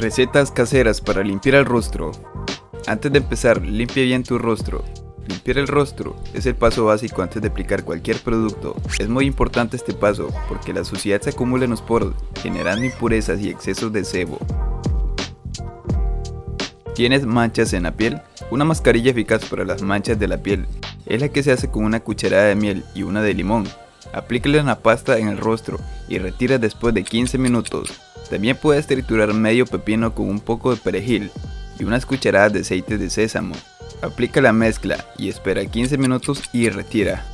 Recetas caseras para limpiar el rostro. Antes de empezar, limpia bien tu rostro. Limpiar el rostro es el paso básico antes de aplicar cualquier producto. Es muy importante este paso porque la suciedad se acumula en los poros, generando impurezas y excesos de sebo. ¿Tienes manchas en la piel? Una mascarilla eficaz para las manchas de la piel es la que se hace con una cucharada de miel y una de limón. Aplícale una pasta en el rostro y retira después de 15 minutos. También puedes triturar medio pepino con un poco de perejil y unas cucharadas de aceite de sésamo. Aplica la mezcla y espera 15 minutos y retira.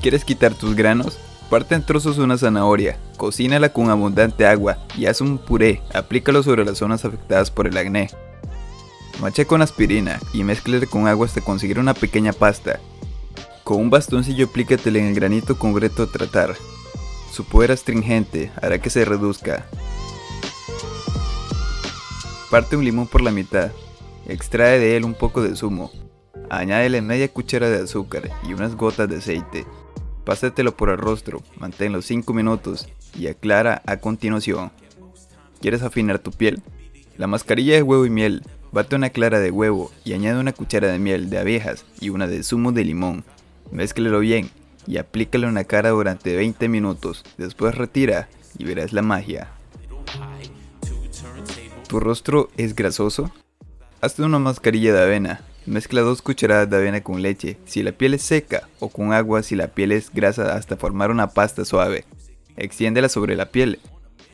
¿Quieres quitar tus granos? Parte en trozos una zanahoria, cocínala con abundante agua y haz un puré, aplícalo sobre las zonas afectadas por el acné. Macha con aspirina y mezclale con agua hasta conseguir una pequeña pasta. Con un bastoncillo aplícatele en el granito concreto a tratar. Su poder astringente hará que se reduzca. Parte un limón por la mitad. Extrae de él un poco de zumo. Añádele media cuchara de azúcar y unas gotas de aceite. Pásatelo por el rostro, manténlo 5 minutos y aclara a continuación. ¿Quieres afinar tu piel? La mascarilla de huevo y miel. Bate una clara de huevo y añade una cuchara de miel de abejas y una de zumo de limón. Mézclelo bien y aplícalo en la cara durante 20 minutos. Después retira y verás la magia. ¿Tu rostro es grasoso? Hazte una mascarilla de avena. Mezcla dos cucharadas de avena con leche si la piel es seca o con agua si la piel es grasa hasta formar una pasta suave. Extiéndela sobre la piel.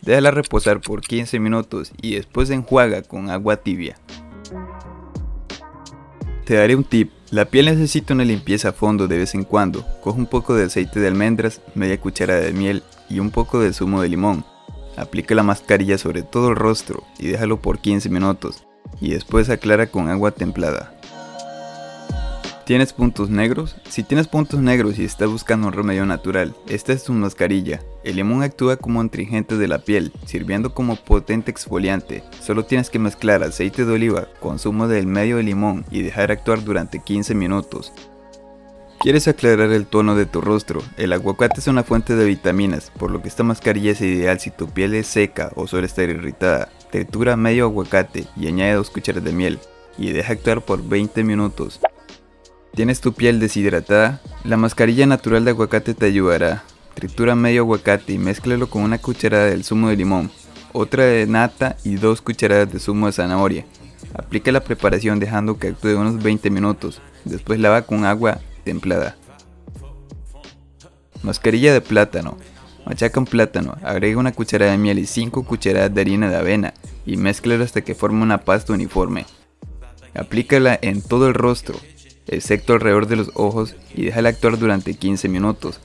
Déjala reposar por 15 minutos y después enjuaga con agua tibia. Te daré un tip. La piel necesita una limpieza a fondo de vez en cuando. Coge un poco de aceite de almendras, media cucharada de miel y un poco de zumo de limón. Aplica la mascarilla sobre todo el rostro y déjalo por 15 minutos. Y después aclara con agua templada. ¿Tienes puntos negros? Si tienes puntos negros y estás buscando un remedio natural, esta es tu mascarilla. El limón actúa como astringente de la piel, sirviendo como potente exfoliante. Solo tienes que mezclar aceite de oliva con zumo del medio de limón y dejar actuar durante 15 minutos. ¿Quieres aclarar el tono de tu rostro? El aguacate es una fuente de vitaminas, por lo que esta mascarilla es ideal si tu piel es seca o suele estar irritada. Tritura medio aguacate y añade 2 cucharas de miel y deja actuar por 20 minutos. ¿Tienes tu piel deshidratada? La mascarilla natural de aguacate te ayudará. Tritura medio aguacate y mézclalo con una cucharada del zumo de limón, otra de nata y dos cucharadas de zumo de zanahoria. Aplica la preparación dejando que actúe unos 20 minutos. Después lava con agua templada. Mascarilla de plátano. Machaca un plátano, agrega una cucharada de miel y 5 cucharadas de harina de avena y mézclalo hasta que forme una pasta uniforme. Aplícala en todo el rostro, excepto alrededor de los ojos, y déjala actuar durante 15 minutos.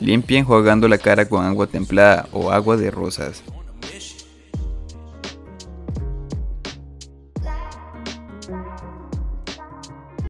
Limpia enjuagando la cara con agua templada o agua de rosas.